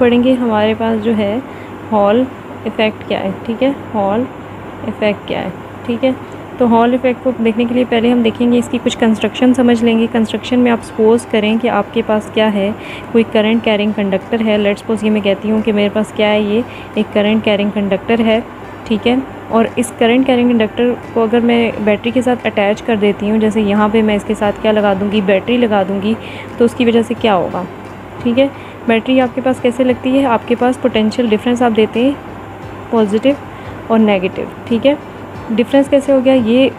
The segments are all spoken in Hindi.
पढ़ेंगे, हमारे पास जो है हॉल इफ़ेक्ट क्या है, ठीक है? हॉल इफ़ेक्ट क्या है, ठीक है? तो हॉल इफ़ेक्ट को देखने के लिए पहले हम देखेंगे, इसकी कुछ कंस्ट्रक्शन समझ लेंगे। कंस्ट्रक्शन में आप सपोज़ करें कि आपके पास क्या है, कोई करंट कैरिंग कंडक्टर है। लेट्स सपोज़ ये मैं कहती हूँ कि मेरे पास क्या है, ये एक करंट कैरिंग कंडक्टर है, ठीक है? और इस करंट कैरिंग कंडक्टर को अगर मैं बैटरी के साथ अटैच कर देती हूँ, जैसे यहाँ पे मैं इसके साथ क्या लगा दूँगी बैटरी लगा दूँगी तो उसकी वजह से क्या होगा, ठीक है? बैटरी आपके पास कैसे लगती है? आपके पास पोटेंशियल डिफरेंस आप देते हैं पॉजिटिव और नेगेटिव ठीक है? डिफरेंस कैसे हो गया? ये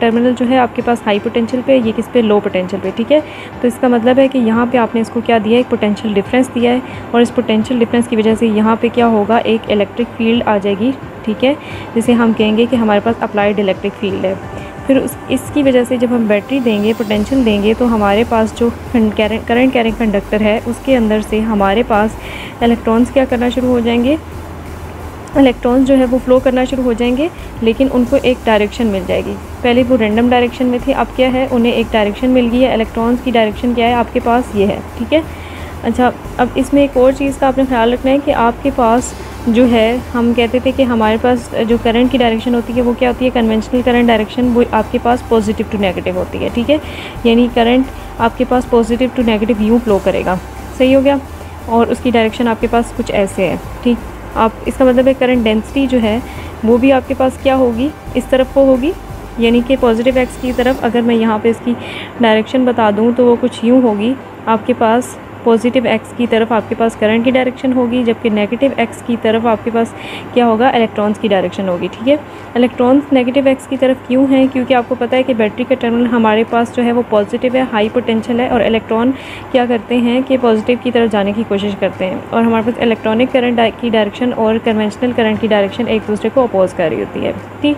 टर्मिनल जो है आपके पास हाई पोटेंशियल पे ये किस पे? लो पोटेंशियल पे, ठीक है? तो इसका मतलब है कि यहाँ पे आपने इसको क्या दिया है? एक पोटेंशियल डिफरेंस दिया है और इस पोटेंशियल डिफरेंस की वजह से यहाँ पे क्या होगा? एक इलेक्ट्रिक फ़ील्ड आ जाएगी, ठीक है? जिसे हम कहेंगे कि हमारे पास अप्लाइड इलेक्ट्रिक फ़ील्ड है। फिर उस, इसकी वजह से जब हम बैटरी देंगे पोटेंशियल देंगे तो हमारे पास जो करंट कैरिंग कंडक्टर है, उसके अंदर से हमारे पास इलेक्ट्रॉन्स क्या करना शुरू हो जाएँगे? इलेक्ट्रॉन्स जो है वो फ्लो करना शुरू हो जाएँगे, लेकिन उनको एक डायरेक्शन मिल जाएगी। पहले वो रेंडम डायरेक्शन में थे, अब क्या है? उन्हें एक डायरेक्शन मिल गई है इलेक्ट्रॉन्स की डायरेक्शन क्या है? आपके पास ये है, ठीक है? अच्छा अब इसमें एक और चीज़ का आपने ख्याल रखना है कि आपके पास जो है, हम कहते थे कि हमारे पास जो करंट की डायरेक्शन होती है, वो क्या होती है? कन्वेंशनल करंट डायरेक्शन वो आपके पास पॉजिटिव टू नेगेटिव होती है, ठीक है? यानी करंट आपके पास पॉजिटिव टू नेगेटिव यूँ फ्लो करेगा। सही हो गया? और उसकी डायरेक्शन आपके पास कुछ ऐसे है, ठीक? आप, इसका मतलब है करंट डेंसिटी जो है, वो भी आपके पास क्या होगी? इस तरफ़ को होगी? यानी कि पॉजिटिव एक्स की तरफ़, अगर मैं यहाँ पे इसकी डायरेक्शन बता दूँ तो वो कुछ यूँ होगी आपके पास। पॉजिटिव एक्स की तरफ़ आपके पास करंट की डायरेक्शन होगी, जबकि नेगेटिव एक्स की तरफ़ आपके पास क्या होगा? इलेक्ट्रॉन्स की डायरेक्शन होगी, ठीक है? इलेक्ट्रॉन्स नेगेटिव एक्स की तरफ़ क्यों हैं? क्योंकि आपको पता है कि बैटरी का टर्मिनल हमारे पास जो है वो पॉजिटिव है हाई पोटेंशियल है, और इलेक्ट्रॉन क्या करते हैं कि पॉजिटिव की तरफ़ जाने की कोशिश करते हैं। और हमारे पास इलेक्ट्रॉनिक करंट की डायरेक्शन और कन्वेंशनल करंट की डायरेक्शन एक दूसरे को अपोज कर रही होती है, ठीक?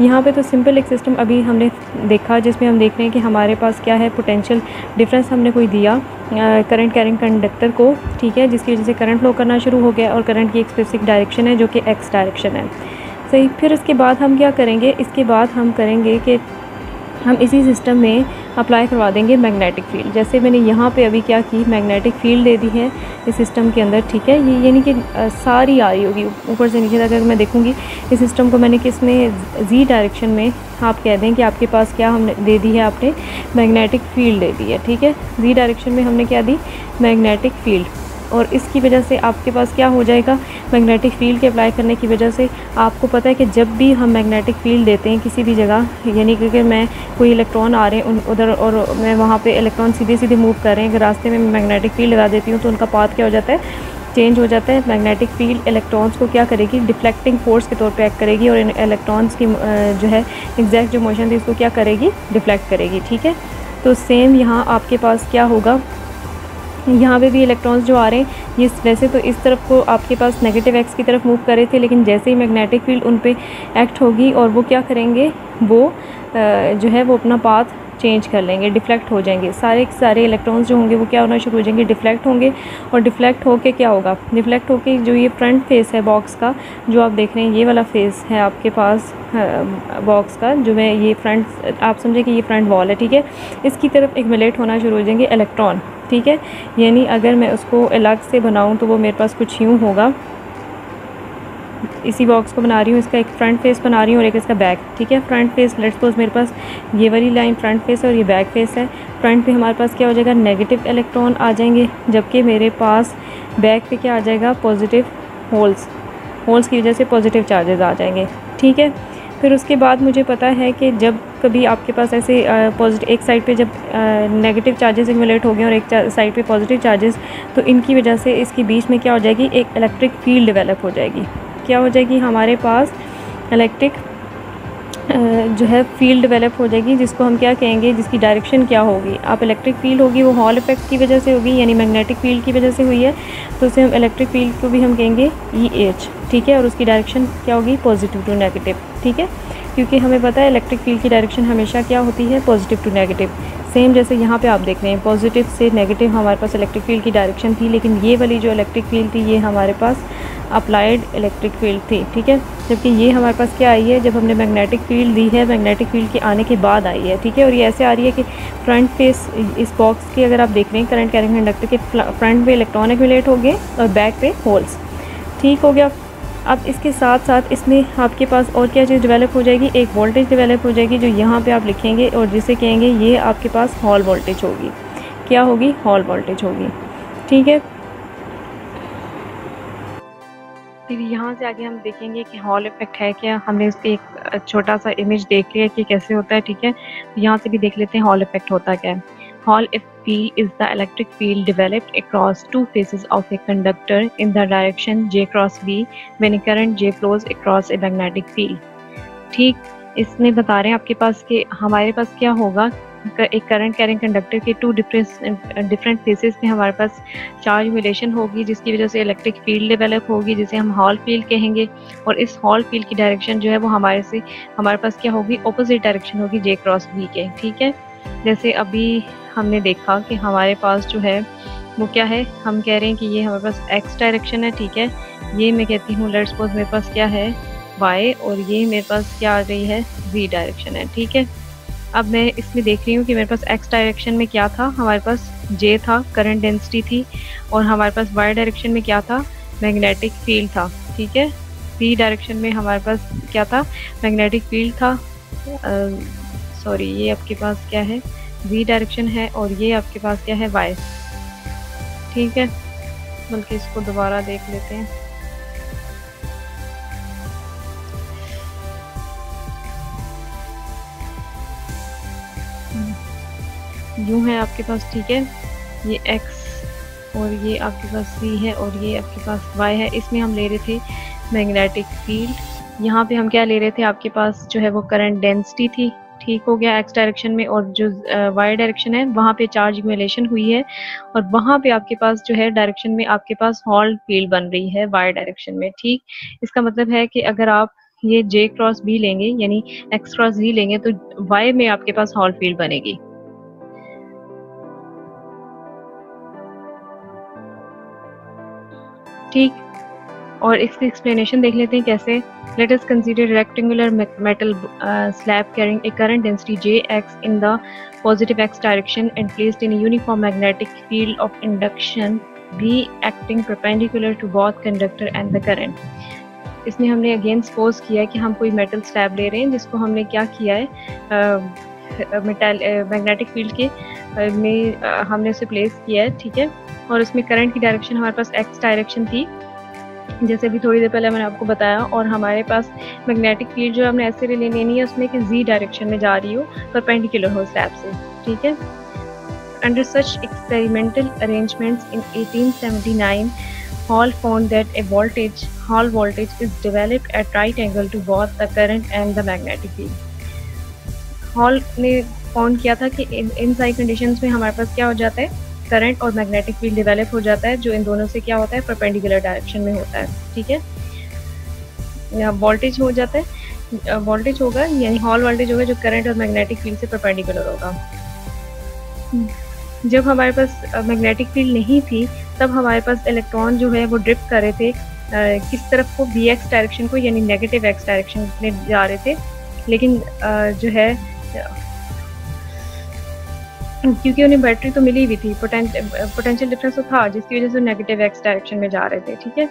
यहाँ पे तो सिंपल एक सिस्टम अभी हमने देखा, जिसमें हम देख रहे हैं कि हमारे पास क्या है? पोटेंशियल डिफरेंस हमने कोई दिया। करंट कैरिंग कंडक्टर को, ठीक है, जिसकी वजह से करंट फ्लो करना शुरू हो गया और करंट की एक स्पेसिफिक डायरेक्शन है, जो कि एक्स डायरेक्शन है। सही, फिर इसके बाद हम क्या करेंगे? इसके बाद हम करेंगे कि हम इसी सिस्टम में अप्लाई करवा देंगे मैग्नेटिक फ़ील्ड जैसे मैंने यहाँ पे अभी क्या की मैग्नेटिक फ़ील्ड दे दी है इस सिस्टम के अंदर, ठीक है? ये यानी कि सारी आ रही होगी, ऊपर से नीचे तक अगर मैं देखूँगी, इस सिस्टम को मैंने किसमें जी डायरेक्शन में आप कह दें कि आपके पास क्या हमने दे दी है, आपने मैग्नेटिक फ़ील्ड दे दी है, ठीक है? जी डायरेक्शन में हमने क्या दी? मैग्नेटिक फ़ील्ड और इसकी वजह से आपके पास क्या हो जाएगा? मैग्नेटिक फ़ील्ड के अप्लाई करने की वजह से आपको पता है कि जब भी हम मैग्नेटिक फ़ील्ड देते हैं किसी भी जगह, यानी कि मैं कोई इलेक्ट्रॉन आ रहे हैं उधर और मैं वहाँ पे इलेक्ट्रॉन सीधे सीधे मूव कर रहे हैं, अगर रास्ते में मैग्नेटिक फ़ील्ड लगा देती हूँ तो उनका पाथ क्या हो जाता है? चेंज हो जाता है। मैग्नेटिक फ़ील्ड इलेक्ट्रॉन्स को क्या करेगी? डिफ्लेक्टिंग फोर्स के तौर पे एक्ट करेगी और इन इलेक्ट्रॉन्स की जो है एग्जैक्ट जो मोशन थी उसको क्या करेगी? डिफ्लेक्ट करेगी। ठीक है? तो सेम यहाँ आपके पास क्या होगा? यहाँ पे भी इलेक्ट्रॉन्स जो आ रहे हैं, ये वैसे तो इस तरफ़ को आपके पास नेगेटिव एक्स की तरफ़ मूव कर रहे थे, लेकिन जैसे ही मैग्नेटिक फ़ील्ड उन पर एक्ट होगी और वो क्या करेंगे, वो जो है वो अपना पाथ चेंज कर लेंगे डिफ्लेक्ट हो जाएँगे। सारे सारे इलेक्ट्रॉन्स जो होंगे, वो क्या होना शुरू हो जाएँगे? डिफ्लेक्ट होंगे। और डिफ्लेक्ट होके क्या होगा? डिफ्लेक्ट होके जो ये फ्रंट फेस है बॉक्स का, जो आप देख रहे हैं, ये वाला फेस है आपके पास बॉक्स का, जो मैं ये फ्रंट आप समझें कि ये फ्रंट वॉल है, ठीक है? इसकी तरफ़ एक मिलेट होना शुरू हो जाएँगे इलेक्ट्रॉन ठीक है? यानी अगर मैं उसको अलग से बनाऊँ तो वो मेरे पास कुछ यूँ होगा। इसी बॉक्स को बना रही हूँ, इसका एक फ्रंट फेस बना रही हूँ और एक इसका बैक ठीक है? फ्रंट फेस लेट्स सपोज़ मेरे पास ये वाली लाइन फ्रंट फेस है और ये बैक फेस है। फ्रंट पे हमारे पास क्या हो जाएगा? नेगेटिव इलेक्ट्रॉन आ जाएँगे, जबकि मेरे पास बैक पे क्या आ जाएगा? पॉजिटिव होल्स होल्स की वजह से पॉजिटिव चार्जेस आ जाएँगे, ठीक है? फिर उसके बाद मुझे पता है कि जब कभी आपके पास ऐसे पॉजिटिव एक साइड पे जब नेगेटिव चार्जेस एक्यूमुलेट हो गए और एक साइड पे पॉजिटिव चार्जेस तो इनकी वजह से इसके बीच में क्या हो जाएगी? एक इलेक्ट्रिक फ़ील्ड डेवलप हो जाएगी। क्या हो जाएगी, हमारे पास इलेक्ट्रिक जो है फ़ील्ड डेवलप हो जाएगी, जिसको हम क्या कहेंगे, जिसकी डायरेक्शन क्या होगी। आप इलेक्ट्रिक फ़ील्ड होगी, वो हॉल इफ़ेक्ट की वजह से होगी, यानी मैग्नेटिक फ़ील्ड की वजह से हुई है तो उसे हम इलेक्ट्रिक फ़ील्ड को भी हम कहेंगे ई e एच ठीक है? और उसकी डायरेक्शन क्या होगी पॉजिटिव टू नेगेटिव ठीक है? क्योंकि हमें पता है इलेक्ट्रिक फ़ील्ड की डायरेक्शन हमेशा क्या होती है पॉजिटिव टू नेगेटिव सेम जैसे यहाँ पे आप देख रहे हैं पॉजिटिव से नेगेटिव हमारे पास इलेक्ट्रिक फ़ील्ड की डायरेक्शन थी, लेकिन ये वाली जो इलेक्ट्रिक फ़ील्ड थी, ये हमारे पास अप्लाइड इलेक्ट्रिक फ़ील्ड थी, ठीक है? जबकि ये हमारे पास क्या आई है? जब हमने मैग्नेटिक फ़ील्ड दी है मैग्नेटिक फ़ील्ड के आने के बाद आई है, ठीक है? और ये ऐसे आ रही है कि फ्रंट फेस इस बॉक्स की अगर आप देख रहे हैं करंट कैरिंग कंडक्टर के फ्रंट पे इलेक्ट्रॉन एक्यूमुलेट हो गए और बैक पे होल्स ठीक हो गया? अब इसके साथ साथ इसमें आपके पास और क्या चीज़ डेवलप हो जाएगी? एक वोल्टेज डेवलप हो जाएगी जो यहाँ पे आप लिखेंगे और जिसे कहेंगे ये आपके पास हॉल वोल्टेज होगी। क्या होगी? हॉल वोल्टेज होगी। ठीक है? फिर यहाँ से आगे हम देखेंगे कि हॉल इफ़ेक्ट है क्या। हमने पर एक छोटा सा इमेज देख लिया कि कैसे होता है, ठीक है? यहाँ से भी देख लेते हैं हॉल इफ़ेक्ट होता क्या है। Hall field is the electric field developed across two faces of a conductor in the direction J cross V when a current J flows across a magnetic field. ठीक, इसमें बता रहे हैं आपके पास कि, हमारे पास क्या होगा? एक करंट कैरिंग कंडक्टर के टू डिफरेंट डिफरेंट फेसेस में हमारे पास चार्ज रिलेशन होगी, जिसकी वजह से इलेक्ट्रिक फ़ील्ड डेवलप होगी, जिसे हम हॉल फ़ील्ड कहेंगे। और इस हॉल फ़ील्ड की डायरेक्शन जो है वो हमारे से, हमारे पास क्या होगी? अपोजिट डायरेक्शन होगी जे क्रॉस बी के, ठीक है? जैसे अभी हमने देखा कि हमारे पास जो है, वो क्या है? हम कह रहे हैं कि ये हमारे पास एक्स डायरेक्शन है, ठीक है? ये मैं कहती हूँ लेट्स सपोज़ मेरे पास क्या है? वाई और ये मेरे पास क्या आ रही है? वी डायरेक्शन है, ठीक है? अब मैं इसमें देख रही हूँ कि मेरे पास एक्स डायरेक्शन में क्या था? हमारे पास जे था करंट डेंसिटी थी, और हमारे पास वाई डायरेक्शन में क्या था? मैग्नेटिक फ़ील्ड था, ठीक है? वी डायरेक्शन में हमारे पास क्या था? मैग्नेटिक फ़ील्ड था सॉरी, ये आपके पास क्या है? वी डायरेक्शन है और ये आपके पास क्या है? वाई ठीक है? बल्कि इसको दोबारा देख लेते हैं। यू है आपके पास, ठीक है? ये एक्स और ये आपके पास सी है और ये आपके पास वाई है। इसमें हम ले रहे थे मैग्नेटिक फ़ील्ड यहाँ पे हम क्या ले रहे थे? आपके पास जो है वो करंट डेंसिटी थी। ठीक हो गया एक्स डायरेक्शन में और जो वाई डायरेक्शन है, वहाँ पे चार्ज इमेलेशन हुई है और वहाँ पे आपके पास जो है डायरेक्शन में आपके पास हॉल फ़ील्ड बन रही है वाई डायरेक्शन में, ठीक? इसका मतलब है कि अगर आप ये जे क्रॉस बी लेंगे, यानी एक्स क्रॉस बी लेंगे तो वाई में आपके पास हॉल फ़ील्ड बनेगी। ठीक? और इसकी एक्सप्लेनेशन देख लेते हैं कैसे let us consider rectangular metal slab carrying a current density J X in the positive X direction and placed in uniform magnetic field of induction B acting perpendicular to both conductor and the current इसमें हमने अगेन सपोज़ किया है कि हम कोई मेटल स्लैब ले रहे हैं जिसको हमने क्या किया है मेटल मैग्नेटिक फ़ील्ड के uh, में uh, हमने उसे प्लेस किया है ठीक है? और उसमें करंट की डायरेक्शन हमारे पास एक्स डायरेक्शन थी जैसे अभी थोड़ी देर पहले मैंने आपको बताया, और हमारे पास मैग्नेटिक फ़ील्ड जो हमने ऐसे लेनी है, उसमें कि जी डायरेक्शन में जा रही हो परपेंडिकुलर हो स्लैब से, ठीक है? Under such experimental arrangements in 1879 Hall found that a voltage Hall voltage is developed at right angle to both the current and the magnetic field Hall ने फाउंड किया था कि इन सारी कंडीशंस में हमारे पास क्या हो जाता है? करंट और मैग्नेटिक फ़ील्ड डेवलप हो जाता है, जो इन दोनों से क्या होता है? परपेंडिकुलर डायरेक्शन में होता है, ठीक है? यहाँ वोल्टेज हो जाता है वोल्टेज होगा, यानी हॉल वोल्टेज होगा, जो करंट और मैग्नेटिक फ़ील्ड से परपेंडिकुलर होगा। जब हमारे पास मैग्नेटिक फ़ील्ड नहीं थी, तब हमारे पास इलेक्ट्रॉन जो है, वो ड्रिप कर रहे थे किस तरफ़ को? बी एक्स डायरेक्शन को, यानी नेगेटिव एक्स डायरेक्शन में जा रहे थे। लेकिन जो है क्योंकि उन्हें बैटरी तो मिली हुई थी पोटेंशियल डिफरेंस तो था, जिसकी वजह से नेगेटिव एक्स डायरेक्शन में जा रहे थे, ठीक है?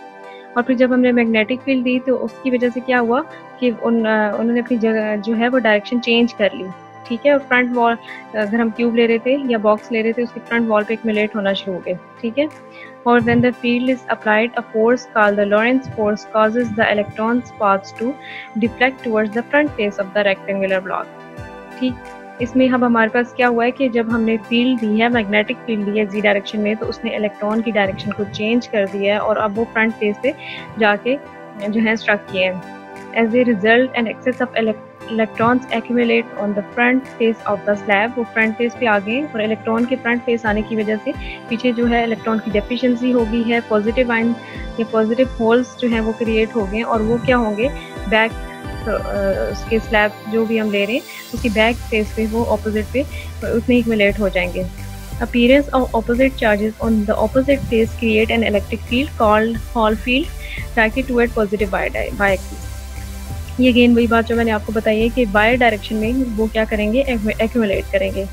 और फिर जब हमने मैग्नेटिक फ़ील्ड दी तो उसकी वजह से क्या हुआ कि उन, उन्होंने अपनी जगह जो है, वो डायरेक्शन चेंज कर ली, ठीक है? और फ्रंट वॉल अगर हम क्यूब ले रहे थे या बॉक्स ले रहे थे, उसके फ्रंट वॉल पे एक्यूमुलेट होना शुरू हो गए, ठीक है? और then the field is applied a force call the Lorentz force causes the electrons paths to deflect towards the front face of the rectangular block ठीक? इसमें अब हमारे पास क्या हुआ है कि जब हमने फ़ील्ड दी है मैग्नेटिक फ़ील्ड दी है जी डायरेक्शन में तो उसने इलेक्ट्रॉन की डायरेक्शन को चेंज कर दिया है और अब वो फ्रंट फेस पे जाके जो है स्ट्रक किए हैं। As a result and excess of electrons accumulate on the front face of the slab वो फ्रंट फेस पे आ गए और इलेक्ट्रॉन के फ्रंट फेस आने की वजह से पीछे जो है इलेक्ट्रॉन की डेफिशिएंसी हो गई है पॉजिटिव आइन या पॉजिटिव होल्स जो है वो क्रिएट हो गए और वो क्या होंगे? बैक उसके स्लैब जो भी हम ले रहे हैं, उसकी बैक फेस पे, वो ऑपोजिट पे, उसमें इक्वलेट हो जाएँगे। Appearance of opposite charges on the opposite face create an electric field called Hall field positive Y Y axis ये गेन वही बात जो मैंने आपको बताई है कि वाई डायरेक्शन में वो क्या करेंगे? एक्यूमुलेट करेंगे।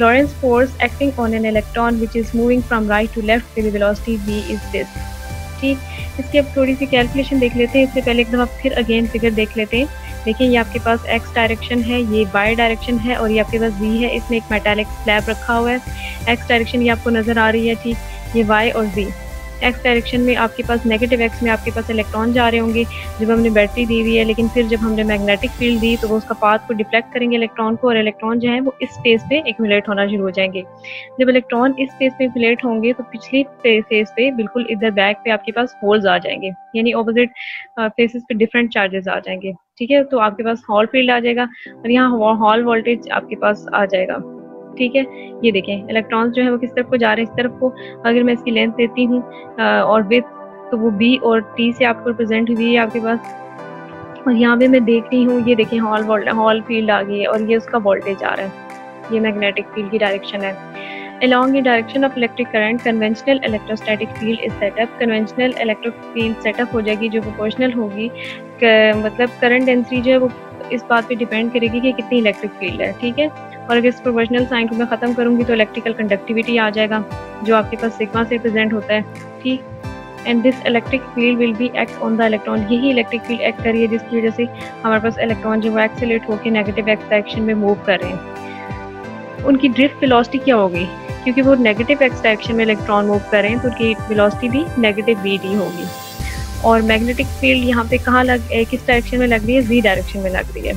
Lorentz force acting on an electron which is moving from right to left with velocity v is this ठीक इसकी अब थोड़ी सी कैलकुलेशन देख लेते हैं, इससे पहले एकदम आप फिर अगेन फिगर देख लेते हैं। देखिए, ये आपके पास एक्स डायरेक्शन है, ये वाई डायरेक्शन है और ये आपके पास वी है। इसमें एक मेटालिक स्लैब रखा हुआ है। एक्स डायरेक्शन ये आपको नज़र आ रही है, ठीक? ये वाई और वी एक्स डायरेक्शन में आपके पास नेगेटिव एक्स में आपके पास इलेक्ट्रॉन जा रहे होंगे। जब हमने बैटरी दी हुई है, लेकिन फिर जब हमने मैग्नेटिक फ़ील्ड दी तो वो उसका पाथ को डिफ्लेक्ट करेंगे इलेक्ट्रॉन को, और इलेक्ट्रॉन जो है वो इस स्पेस पे एक्यूमुलेट होना शुरू हो जाएँगे। जब इलेक्ट्रॉन इस स्पेस पे एक्यूमुलेट होंगे तो पिछली फेस पे बिल्कुल इधर बैक पे आपके पास होल्स आ जाएँगे। यानी ऑपोजिट फेसेस पे डिफरेंट चार्जेस आ जाएँगे। ठीक है? तो आपके पास हॉल फ़ील्ड आ जाएगा, और यहाँ हॉल वोल्टेज आपके पास आ जाएगा। ठीक है? ये देखें इलेक्ट्रॉन्स जो है वो किस तरफ़ को जा रहे हैं? इस तरफ़ को। अगर मैं इसकी लेंथ देती हूँ और विथ तो वो बी और टी से आपको रिप्रेजेंट हुई है आपके पास। और यहाँ पे मैं देख रही हूँ, ये देखें हॉल हॉल फ़ील्ड आ गई है और ये उसका वोल्टेज आ रहा है। ये मैग्नेटिक फ़ील्ड की डायरेक्शन है। The direction of electric current, conventional electrostatic field is set up. Conventional electric field setup हो जाएगी, जो proportional होगी। मतलब करंट डेंसिटी जो है वो इस बात पे डिपेंड करेगी कि कितनी इलेक्ट्रिक फ़ील्ड है, ठीक है? और अगर इस प्रोपोर्शनल साइन को मैं ख़त्म करूँगी तो इलेक्ट्रिकल कंडक्टिविटी आ जाएगा, जो आपके पास सिग्मा से प्रेजेंट होता है। ठीक? And this electric field will be act on the electron यही इलेक्ट्रिक फ़ील्ड एक्ट करी है, जिसकी वजह से हमारे पास इलेक्ट्रॉन जो वो एक्सेलेट होकर नेगेटिव एक्स डायरेक्शन में मूव कर रहे हैं। उनकी ड्रिफ्ट वेलोसिटी क्या होगी क्योंकि वो नेगेटिव एक्स डायरेक्शन में इलेक्ट्रॉन मूव कर रहे हैं तो उनकी वेलोसिटी भी नेगेटिव वी डी होगी। और मैग्नेटिक फ़ील्ड यहाँ पे कहाँ लग किस डायरेक्शन में लग रही है? जी डायरेक्शन में लग रही है।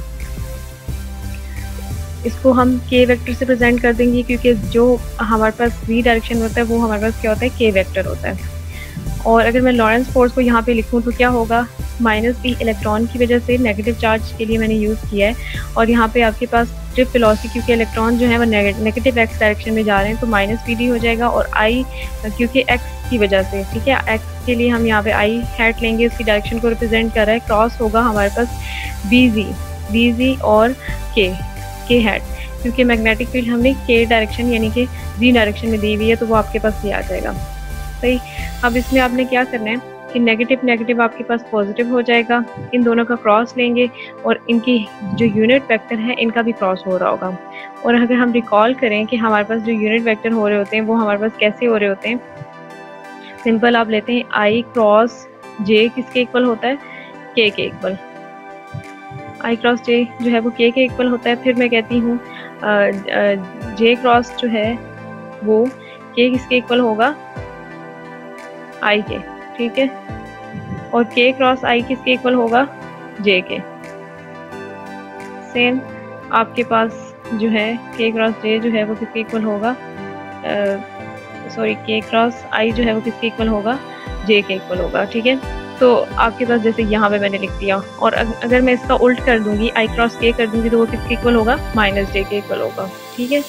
इसको हम के वेक्टर से प्रेजेंट कर देंगे, क्योंकि जो हमारे पास वी डायरेक्शन होता है, वो हमारे पास क्या होता है? के वेक्टर होता है। और अगर मैं लॉरेंस फोर्स को यहाँ पे लिखूँ तो क्या होगा? माइनस बी इलेक्ट्रॉन की वजह से नेगेटिव चार्ज के लिए मैंने यूज़ किया है। और यहाँ पे आपके पास ट्रिप वेलोसिटी क्योंकि इलेक्ट्रॉन जो है, वो नेगेटिव एक्स डायरेक्शन में जा रहे हैं तो माइनस पी डी हो जाएगा और आई क्योंकि एक्स की वजह से, ठीक है? एक्स के लिए हम यहाँ पे आई हैट लेंगे उसकी डायरेक्शन को रिप्रेजेंट कर रहा है। क्रॉस होगा हमारे पास बी जी बी जी और के के हैट क्योंकि मैग्नेटिक फ़ील्ड हमने के डायरेक्शन यानी कि जी डायरेक्शन में दी हुई है तो वो आपके पास ये आ जाएगा सही? अब इसमें आपने क्या करना है कि नेगेटिव नेगेटिव आपके पास पॉजिटिव हो जाएगा। इन दोनों का क्रॉस लेंगे और इनकी जो यूनिट वेक्टर है, इनका भी क्रॉस हो रहा होगा। और अगर हम रिकॉल करें कि हमारे पास जो यूनिट वेक्टर हो रहे होते हैं, वो हमारे पास कैसे हो रहे होते हैं? सिंपल आप लेते हैं आई क्रॉस जे किसके इक्वल होता है? के के इक्वल आई क्रॉस जे जो है वो के के इक्वल होता है, फिर मैं कहती हूँ जे क्रॉस जो है वो के किसके इक्वल होगा? आई के, ठीक है? और के क्रॉस आई किसके इक्वल होगा? जे के। सेम आपके पास जो है के क्रॉस जे जो है वो किसके इक्वल होगा? सॉरी के क्रॉस आई जो है वो किसके इक्वल होगा? जे के इक्वल होगा, ठीक है? तो आपके पास जैसे यहाँ पे मैंने लिख दिया। और अगर मैं इसका उल्ट कर दूँगी आई क्रॉस के कर दूँगी तो वो किसके इक्वल होगा? माइनस जे के इक्वल होगा। ठीक है?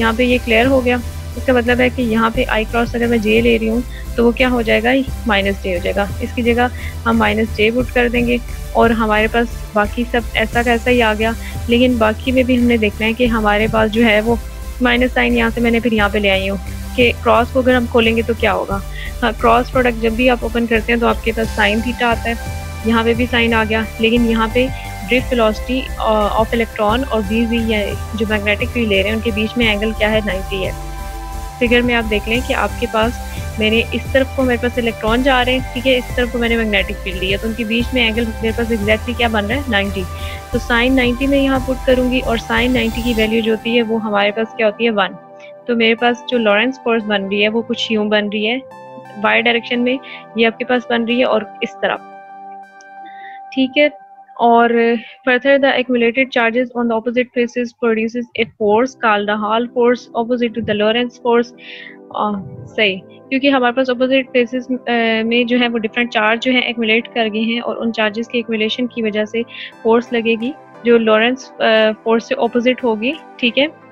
यहाँ पे ये क्लियर हो गया। इसका मतलब है कि यहाँ पे आई क्रॉस अगर मैं जे ले रही हूँ तो वो क्या हो जाएगा? माइनस जे हो जाएगा। इसकी जगह हम माइनस जे पुट कर देंगे। और हमारे पास बाकी सब ऐसा का ऐसा ही आ गया। लेकिन बाकी में भी हमने देखना है कि हमारे पास जो है वो माइनस साइन यहाँ से मैंने फिर यहाँ पे ले आई हूँ। कि क्रॉस को अगर हम खोलेंगे तो क्या होगा? क्रॉस प्रोडक्ट जब भी आप ओपन करते हैं तो आपके पास साइन थीटा आता है। यहाँ पे भी साइन आ गया। लेकिन यहाँ पे ड्रिफ्ट वेलोसिटी ऑफ़ इलेक्ट्रॉन और वी वी जो मैग्नेटिक फ़ील्ड ले रहे हैं, उनके बीच में एंगल क्या है? 90 है। फिगर में आप देख लें कि आपके पास मेरे इस तरफ़ को मेरे पास इलेक्ट्रॉन जा रहे हैं, ठीक है? इस तरफ़ को मैंने मैग्नेटिक फ़ील्ड लिया तो उनके बीच में एंगल मेरे पास एग्जैक्टली क्या बन रहा है? नाइन्टी तो साइन नाइन्टी में यहाँ पुट करूँगी और साइन नाइन्टी की वैल्यू जो होती है, वो हमारे पास क्या होती है? वन तो मेरे पास जो लॉरेंस फोर्स बन रही है, वो कुछ यूँ बन रही है। वाई डायरेक्शन में ये आपके पास बन रही है और इस तरफ़। ठीक है? और further the accumulated charges on the opposite faces produces a force called the Hall force opposite to the Lorentz force. Uh, सही। क्योंकि हमारे पास अपोजिट फेसेस में जो है वो डिफरेंट चार्ज जो है एक्मुलेट कर गए हैं और उन चार्जेस के एक्मुलेशन की वजह से फोर्स लगेगी जो लॉरेंस फोर्स से ऑपोजिट होगी। ठीक है?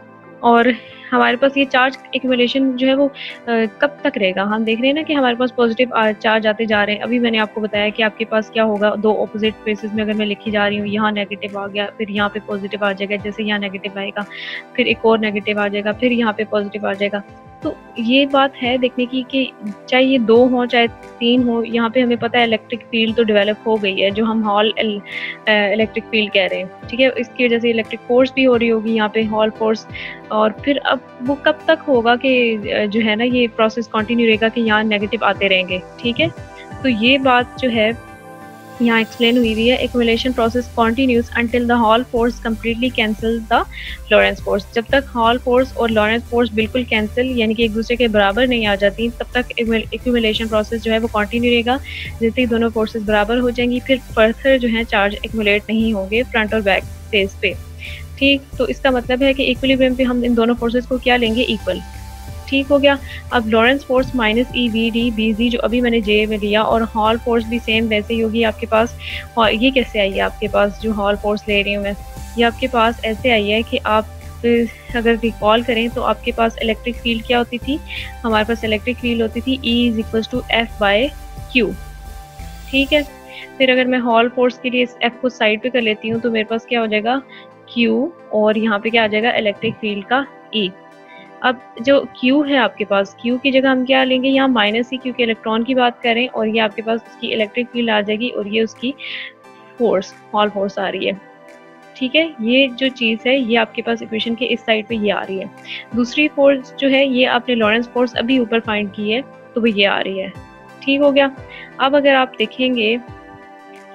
और हमारे पास ये चार्ज एक्यूमुलेशन जो है वो कब तक रहेगा? हम देख रहे हैं ना कि हमारे पास पॉजिटिव चार्ज आते जा रहे हैं। अभी मैंने आपको बताया कि आपके पास क्या होगा? दो ऑपोजिट फेसेस में अगर मैं लिखी जा रही हूँ, यहाँ नेगेटिव आ गया, फिर यहाँ पे पॉजिटिव आ जाएगा, जैसे यहाँ नेगेटिव आएगा, फिर एक और नेगेटिव आ जाएगा, फिर यहाँ पे पॉजिटिव आ जाएगा। तो ये बात है देखने की कि चाहे ये दो हो, चाहे तीन हो, यहाँ पे हमें पता है इलेक्ट्रिक फ़ील्ड तो डेवलप हो गई है, जो हम हॉल इलेक्ट्रिक फ़ील्ड कह रहे हैं। ठीक है, इसकी वजह से इलेक्ट्रिक फोर्स भी हो रही होगी यहाँ पे हॉल फोर्स और फिर अब वो कब तक होगा कि जो है ना, ये प्रोसेस कंटिन्यू रहेगा कि यहाँ नेगेटिव आते रहेंगे। ठीक है? तो ये बात जो है यहाँ एक्सप्लेन हुई हुई है। Accumulation process continues until the Hall force completely cancel the Lorentz force जब तक हॉल फोर्स और लॉरेंस फोर्स बिल्कुल कैंसिल यानी कि एक दूसरे के बराबर नहीं आ जाती, तब तक एक्मुलेशन प्रोसेस जो है वो कंटिन्यू रहेगा। जैसे ही दोनों फोर्सेज बराबर हो जाएँगी, फिर फर्थर जो है चार्ज एक्मुलेट नहीं होंगे फ्रंट और बैक फेस पे। ठीक? तो इसका मतलब है कि इक्वलिब्रियम पे हम इन दोनों फोर्सेस को क्या लेंगे? इक्वल ठीक हो गया। अब Lorentz force minus E V D B G जो अभी मैंने जे में लिया और हॉल फोर्स भी सेम वैसे ही होगी आपके पास। ये कैसे आई है आपके पास जो हॉल फोर्स ले रही हूँ मैं? ये आपके पास ऐसे आई है कि आप, अगर रिकॉल करें तो आपके पास इलेक्ट्रिक फ़ील्ड क्या होती थी? हमारे पास इलेक्ट्रिक फ़ील्ड होती थी E is equal to F by Q ठीक है? फिर अगर मैं हॉल फोर्स के लिए इस एफ़ को साइड पे कर लेती हूँ तो मेरे पास क्या हो जाएगा? क्यू और यहाँ पे क्या आ जाएगा? इलेक्ट्रिक फ़ील्ड का ई e. अब जो Q है आपके पास, Q की जगह हम क्या लेंगे? यहाँ माइनस ही क्योंकि इलेक्ट्रॉन की बात करें और ये आपके पास उसकी इलेक्ट्रिक फ़ील्ड आ जाएगी और ये उसकी फोर्स हॉल फोर्स आ रही है। ठीक है? ये जो चीज़ है, ये आपके पास इक्वेशन के इस साइड पे ये आ रही है। दूसरी फोर्स जो है, ये आपने लॉरेंस फोर्स अभी ऊपर फाइंड की है तो वो ये आ रही है। ठीक हो गया? अब अगर आप देखेंगे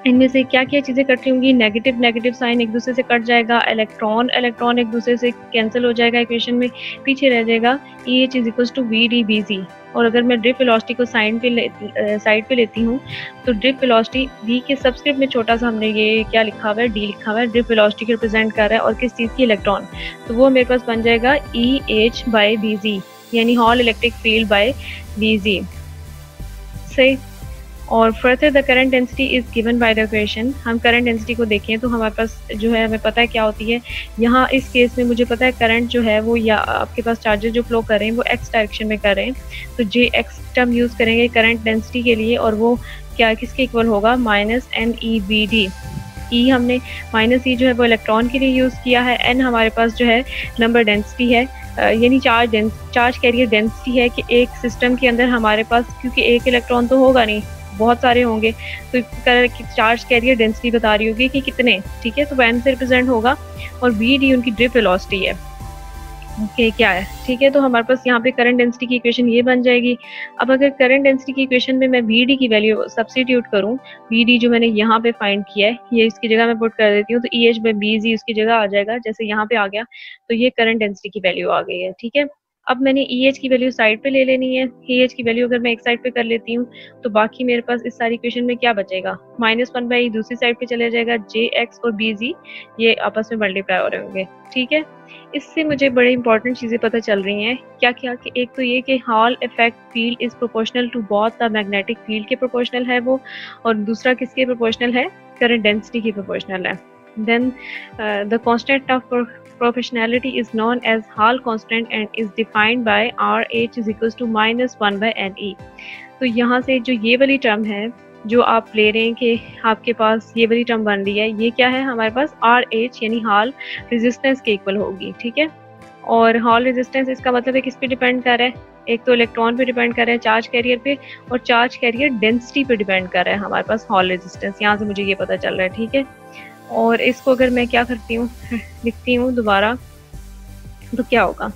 इनमें से क्या क्या चीज़ें कट रही होंगी? नेगेटिव नेगेटिव साइन एक दूसरे से कट जाएगा। इलेक्ट्रॉन इलेक्ट्रॉन एक दूसरे से कैंसिल हो जाएगा इक्वेशन में। पीछे रह जाएगा। E H is equal to V D B G और अगर मैं ड्रिप वेलोसिटी को साइन पे साइड पे लेती हूँ तो ड्रिप वेलोसिटी वी के सबस्क्रिप्ट में छोटा सा हमने ये क्या लिखा हुआ है? डी लिखा हुआ है। ड्रिप वेलोसिटी को रिप्रेजेंट कर रहा है और किस चीज़ की? इलेक्ट्रॉन तो वो मेरे पास बन जाएगा E H by B G यानी Hall electric field by B G सही? और further the current density is given by the equation हम करंट डेंसिटी को देखें तो हमारे पास जो है, हमें पता है क्या होती है। यहाँ इस केस में मुझे पता है करंट जो है, वो या आपके पास चार्जेस जो फ्लो कर रहे हैं वो एक्स डायरेक्शन में कर। रहे हैं तो जे एक्स टर्म यूज़ करेंगे करंट डेंसिटी के लिए और वो क्या, किसके इक्वल होगा? Minus N E B D E हमने माइनस ई e जो है, वो इलेक्ट्रॉन के लिए यूज़ किया है। एन हमारे पास जो है नंबर डेंसिटी है। यानी चार्ज चार्ज कैरियर डेंसिटी है कि एक सिस्टम के अंदर हमारे पास, क्योंकि एक इलेक्ट्रॉन तो होगा नहीं। बहुत सारे होंगे। तो चार्ज कैरियर डेंसिटी बता रही होगी कि कितने ठीक है? तो वैन से रिप्रेजेंट होगा और वी डी उनकी ड्रिप वेलोसिटी है। ओके okay, क्या है? ठीक है तो हमारे पास यहाँ पे करंट डेंसिटी की इक्वेशन ये बन जाएगी। अब अगर करंट डेंसिटी की इक्वेशन में मैं वी डी की वैल्यू सब्सिट्यूट करूँ वी डी जो मैंने यहाँ पे फाइंड किया है ये इसकी जगह मैं पुट कर देती हूँ तो E H by B G उसकी जगह आ जाएगा जैसे यहाँ पे आ गया तो ये करंट डेंसिटी की वैल्यू आ गई है ठीक है? अब मैंने ई e एच की वैल्यू साइड पे ले लेनी है। ई एच की वैल्यू अगर मैं एक साइड पे कर लेती हूँ तो बाकी मेरे पास इस सारी इक्वेशन में क्या बचेगा? माइनस वन बाई दूसरी साइड पे चले जाएगा। जे एक्स और बी जी ये आपस में मल्टीप्लाई हो रहे होंगे। ठीक है? इससे मुझे बड़े इंपॉर्टेंट चीज़ें पता चल रही हैं। क्या क्या कि एक तो ये कि Hall effect field is proportional to बहुत द मैग्नेटिक फ़ील्ड के प्रोपोर्शनल है वो और दूसरा किसके प्रोपोर्शनल है? करंट डेंसिटी की प्रोपोर्शनल है। Then uh, the constant of proportionality is known as Hall constant and is defined by RH is equals to minus one by NE. तो यहाँ से जो ये वाली टर्म है, जो आप ले रहे हैं कि आपके पास ये वाली टर्म बन रही है, ये क्या है? हमारे पास आर एच यानी हॉल रेजिस्टेंस के इक्वल होगी, ठीक है? और हॉल रेजिस्टेंस इसका मतलब है किस पे डिपेंड कर रहा है? एक तो इलेक्ट्रॉन पे डिपेंड कर रहा है चार्ज कैरियर पे और चार्ज कैरियर डेंसिटी पे डिपेंड कर रहा है हमारे पास हॉल रेजिस्टेंस यहाँ से मुझे ये पता चल रहा है, ठीक है? और इसको अगर मैं क्या करती हूँ लिखती हूँ दोबारा तो क्या होगा?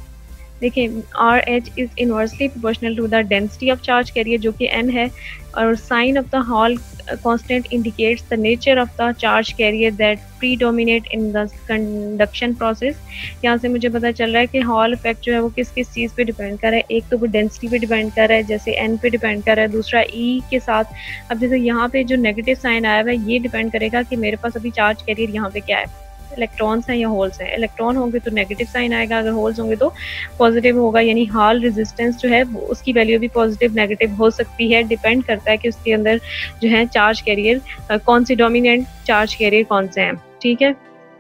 देखिए R H is inversely proportional to the density of charge carrier जो कि एन है, और sign of the Hall constant indicates the nature of the charge carrier that predominate in the conduction process यहाँ से मुझे पता चल रहा है कि हॉल इफ़ेक्ट जो है वो किस किस चीज़ पे डिपेंड कर रहा है? एक तो वो डेंसिटी पे डिपेंड कर रहा है, जैसे एन पे डिपेंड कर रहा है, दूसरा ई e के साथ। अब जैसे यहाँ पे जो नेगेटिव साइन आया हुआ है, ये डिपेंड करेगा कि मेरे पास अभी चार्ज कैरियर यहाँ पे क्या है। इलेक्ट्रॉन्स हैं या होल्स हैं। इलेक्ट्रॉन होंगे तो नेगेटिव साइन आएगा, अगर होल्स होंगे तो पॉजिटिव होगा, यानी हाल रेजिस्टेंस जो है उसकी वैल्यू भी पॉजिटिव नेगेटिव हो सकती है। डिपेंड करता है कि उसके अंदर जो है चार्ज कैरियर कौन से डोमिनेंट चार्ज कैरियर कौन से हैं। ठीक है?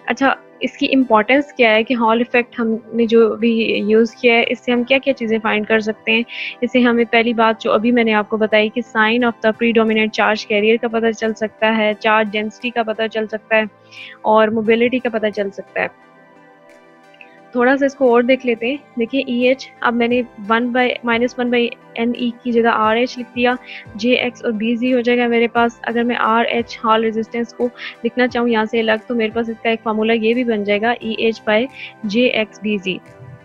अच्छा इसकी इम्पोर्टेंस क्या है कि हॉल इफ़ेक्ट हमने जो भी यूज़ किया है, इससे हम क्या क्या चीज़ें फाइंड कर सकते हैं? इससे हमें पहली बात जो अभी मैंने आपको बताई कि sign of the pre charge carrier का पता चल सकता है चार्ज डेंसिटी का पता चल सकता है और मोबिलिटी का पता चल सकता है। थोड़ा सा इसको और देख लेते हैं। देखिए ई एच अब मैंने one by minus one by N E की जगह आर एच लिख दिया। जे एक्स और बी जी हो जाएगा मेरे पास। अगर मैं आर एच हॉल रेजिस्टेंस को लिखना चाहूँ यहाँ से अलग तो मेरे पास इसका एक फार्मूला ये भी बन जाएगा E H by J X B G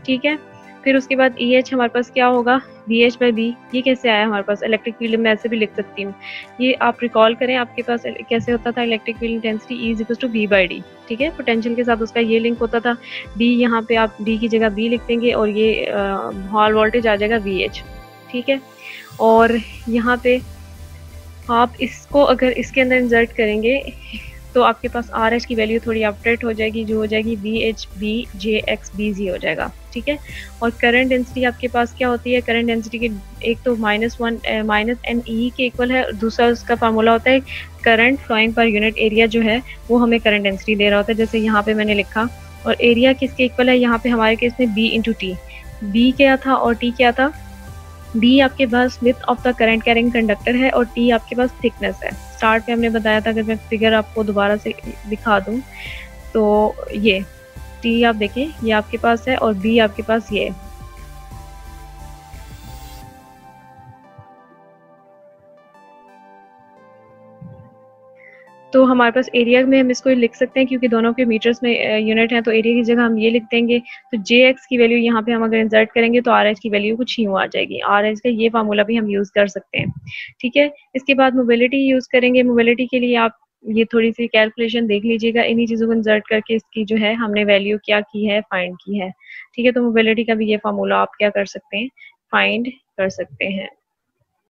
ठीक है? फिर उसके बाद ई एच हमारे पास क्या होगा? वी एच बाई बी ये कैसे आया हमारे पास? इलेक्ट्रिक फ़ील्ड में ऐसे भी लिख सकती हूँ। ये आप रिकॉल करें, आपके पास कैसे होता था? Electric field intensity is equal to B by D ठीक है? पोटेंशियल के साथ उसका ये लिंक होता था। डी यहाँ पे आप डी की जगह बी लिख देंगे और ये हॉल वोल्टेज आ जाएगा वी एच ठीक है? और यहाँ पे आप इसको अगर इसके अंदर इंजर्ट करेंगे तो आपके पास आर एच की वैल्यू थोड़ी अपडेट हो जाएगी, जो हो जाएगी V H B J X B G हो जाएगा, ठीक है? और करंट डेंसिटी आपके पास क्या होती है? करंट डेंसिटी के एक तो minus one minus N E के इक्वल है, दूसरा उसका फार्मूला होता है current flowing per unit area जो है, वो हमें करंट डेंसिटी दे रहा होता है, जैसे यहाँ पे मैंने लिखा। और एरिया किसके इक्वल है? यहाँ पे हमारे केस में बी इंटू टी बी क्या था और टी क्या था? बी आपके पास width of the current carrying conductor है और टी आपके पास थिकनेस है। स्टार्ट में हमने बताया था अगर मैं फिगर आपको दोबारा से दिखा दूँ। तो ये, टी आप देखें, ये आपके पास है और बी आपके पास ये है। हमारे पास एरिया में हम इसको लिख सकते हैं क्योंकि दोनों के मीटर्स में यूनिट हैं तो एरिया की जगह हम ये लिख देंगे। तो जे एक्स की वैल्यू यहाँ पे हम अगर इंसर्ट करेंगे तो आर एच की वैल्यू कुछ यूँ आ जाएगी। आर एच का ये फार्मूला भी हम यूज़ कर सकते हैं। ठीक है? इसके बाद मोबिलिटी यूज़ करेंगे। मोबिलिटी के लिए आप ये थोड़ी सी कैलकुलेशन देख लीजिएगा। इन्हीं चीज़ों को इंसर्ट करके इसकी जो है हमने वैल्यू क्या की है फाइंड की है। ठीक है? तो मोबिलिटी का भी ये फार्मूला आप क्या कर सकते हैं फाइंड कर सकते हैं।